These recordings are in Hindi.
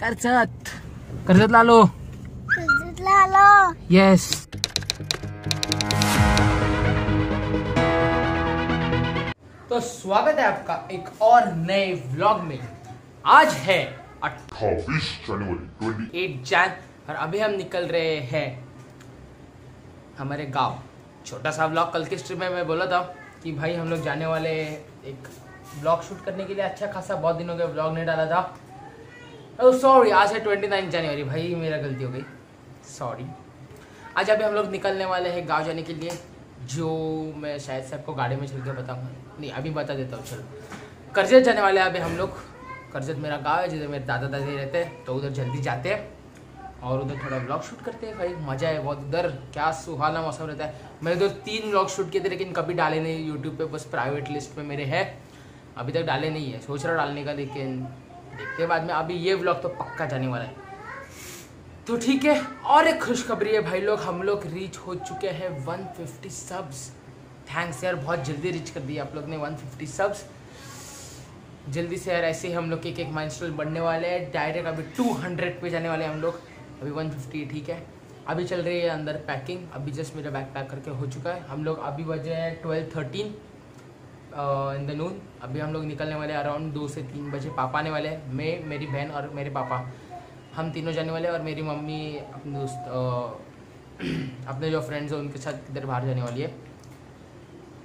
कर्जत. कर्जत ला लो यस तो स्वागत है आपका एक और नए व्लॉग में। आज है अट्ठाईस जनवरी ट्वेंटी एट जैन और अभी हम निकल रहे हैं हमारे गाँव। छोटा सा व्लॉग कल के स्ट्रीम में मैं बोला था कि भाई हम लोग जाने वाले एक ब्लॉग शूट करने के लिए अच्छा खासा बहुत दिनों के ब्लॉग नहीं डाला था। सॉरी आज है ट्वेंटी नाइन जनवरी भाई, मेरा गलती हो गई। सॉरी आज अभी हम लोग निकलने वाले हैं गाँव जाने के लिए, जो मैं शायद से आपको गाड़ी में चल के बताऊँगा। नहीं, अभी बता देता हूँ, चलो। करजत जाने वाले हैं अभी हम लोग। करजत मेरा गाँव है, जिधर मेरे दादा दादी रहते हैं तो उधर जल्दी जाते हैं। और उधर थोड़ा ब्लॉग शूट करते हैं, भाई। मज़ा है बहुत उधर। क्या सुहाना मौसम रहता है। मैंने उधर तीन ब्लॉग शूट किए थे, लेकिन कभी डाले नहीं। यूट्यूब पे बस प्राइवेट लिस्ट में मेरे है। अभी तक डाले नहीं है। सोच रहा डालने का, लेकिन देखते बाद में अभी ये ब्लॉग तो पक्का जाने वाला है। तो ठीक है, और एक खुशखबरी है भाई लोग, हम लोग रीच हो चुके हैं 150 सब्स थैंक्स यार, बहुत जल्दी रीच कर दिया आप लोग ने 150 सब्स जल्दी से यार, ऐसे ही हम लोग एक एक माइलस्टोन बढ़ने वाले हैं। डायरेक्ट अभी 200 पे जाने वाले हैं हम लोग। अभी 150 ठीक है? अभी चल रही है अंदर पैकिंग अभी जस्ट मेरा बैग पैक करके हो चुका है। हम लोग अभी बजे हैं twelve thirteen in the noon अभी हम लोग निकलने वाले अराउंड दो से तीन बजे, पापा आने वाले हैं, मैं, मेरी बहन और मेरे पापा। हम तीनों जाने वाले और मेरी मम्मी अपने दोस्त अपने जो फ्रेंड्स हैं, उनके साथ इधर बाहर जाने वाली है।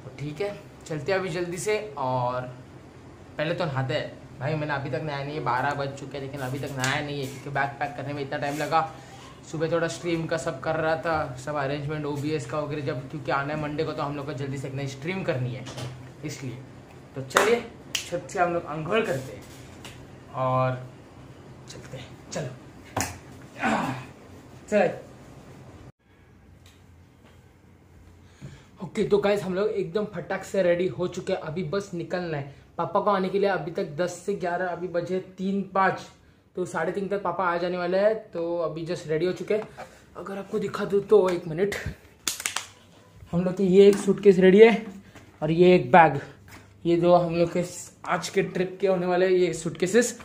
तो ठीक है, चलते अभी जल्दी से और पहले तो नहाते हैं। भाई, मैंने अभी तक नहाया नहीं है, बारह बज चुके हैं, लेकिन अभी तक नहाया नहीं है, क्योंकि बैग पैक करने में इतना टाइम लगा। सुबह थोड़ा स्ट्रीम का सब कर रहा था, सब अरेंजमेंट ओबीएस का वगैरह, जब, क्योंकि आना है मंडे को तो हम लोग को जल्दी से स्ट्रीम करनी है। इसलिए। तो चलिए छत से हम लोग अंघोल करते हैं और चलते हैं। चलो। चल। ओके तो गाइस हम लोग एकदम फटाक से रेडी हो चुके हैं। अभी बस निकलना है। पापा को आने के लिए अभी तक 10 से 11 अभी बजे तीन पाँच। तो साढ़े तीन तक पापा आ जाने वाले हैं। तो अभी जस्ट रेडी हो चुके हैं। अगर आपको दिखा दूँ तो एक मिनट। हम लोग की ये एक सूटकेस रेडी है। और ये एक बैग। ये दो हम लोग के आज के ट्रिप के होने वाले ये सूटकेसेस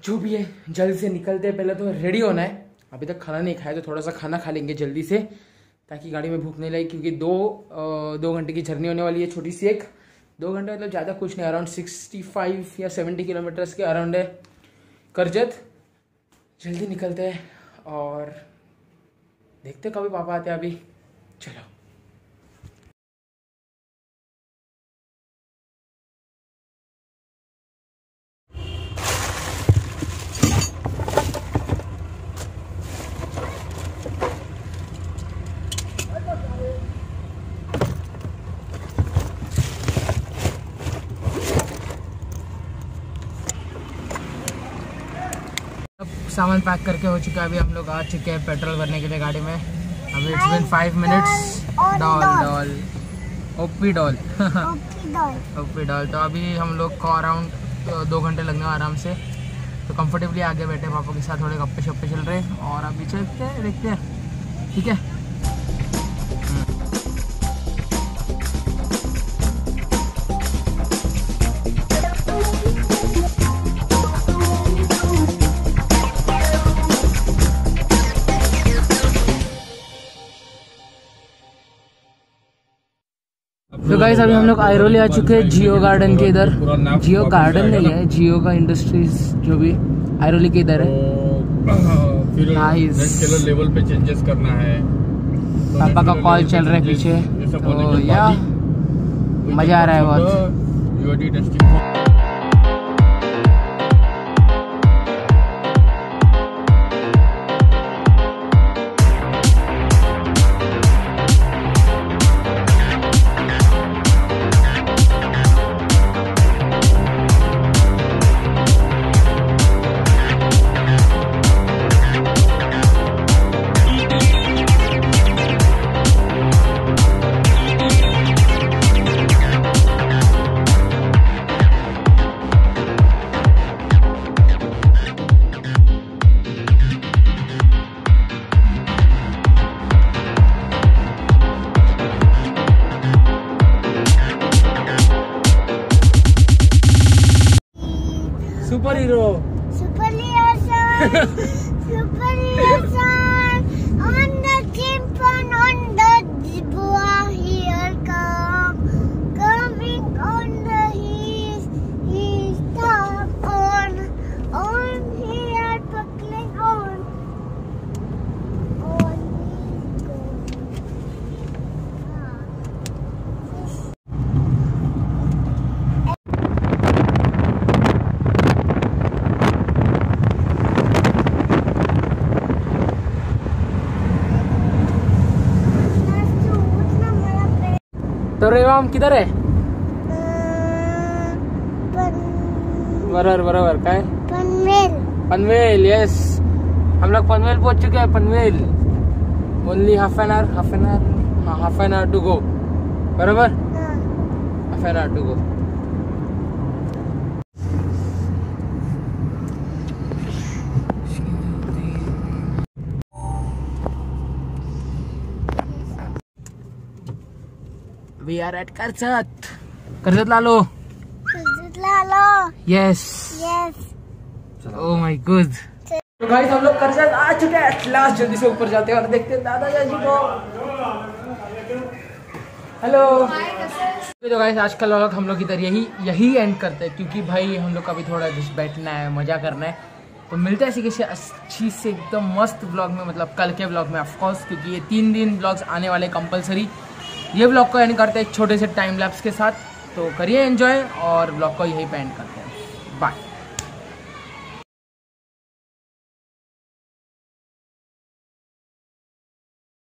जो भी है, जल्द से निकलते हैं। पहले तो रेडी होना है। अभी तक खाना नहीं खाया तो थोड़ा सा खाना खा लेंगे जल्दी से, ताकि गाड़ी में भूख नहीं लगे, क्योंकि दो दो घंटे की जर्नी होने वाली है छोटी सी एक। दो घंटे मतलब ज़्यादा कुछ नहीं अराउंड सिक्सटी फाइव या सेवेंटी किलोमीटर्स के अराउंड है। करजत, जल्दी निकलते हैं और देखते कभी पापा आते हैं अभी। चलो। सामान पैक करके हो चुका है। अभी हम लोग आ चुके हैं पेट्रोल भरने के लिए गाड़ी में। अभी इट्स बिन फाइव मिनट्स डॉल डॉल। ओपी डॉल। ओपी डॉल। तो अभी हम लोग को अराउंड दो घंटे लगने आराम से। तो कंफर्टेबली आगे बैठे पापा के साथ थोड़े गप्पे शप्पे चल रहे और अभी चलते हैं देखते हैं। ठीक है? तो गाइस अभी हम लोग आयरोली आ चुके हैं जियो गार्डन के इधर। जियो गार्डन नहीं है जियो का इंडस्ट्रीज़ जो भी आयरोली के इधर है। तो फिर नेक्स्ट लेवल पे चेंजेस करना है। तो पापा का कॉल चल रहा है पीछे। तो या मज़ा आ रहा है बहुत। Superhero superhero superhero तो रेवाम किधर है? बरोबर बरोबर काय? पनवेल। पनवेल यस हम लोग पनवेल पहुँच चुके हैं Panvel. Only half an hour half an hour हाँ half an hour to go बरोबर? Half an hour to go we are at Karjat Karjat लालो लालो yes yes oh my good तो गाइस हम लोग कर्जत आ चुके हैं। At last जल्दी से ऊपर जाते हैं और देखते हैं दादा जी को। हेलो तो गाइस आज का व्लॉग हम लोग इधर यही यही एंड करते हैं क्योंकि भाई हम लोग का भी थोड़ा जिस बैठना है मज़ा करना है। तो मिलते हैं ऐसी किसी अच्छी से एकदम मस्त ब्लॉग में मतलब कल के ब्लॉग में ऑफकोर्स क्योंकि ये तीन दिन ब्लॉग्स आने वाले कंपलसरी ये ब्लॉग को एंड करते हैं एक छोटे से टाइम लैप्स के साथ। तो करिए एंजॉय और ब्लॉग को यही पे एंड करते हैं। बाय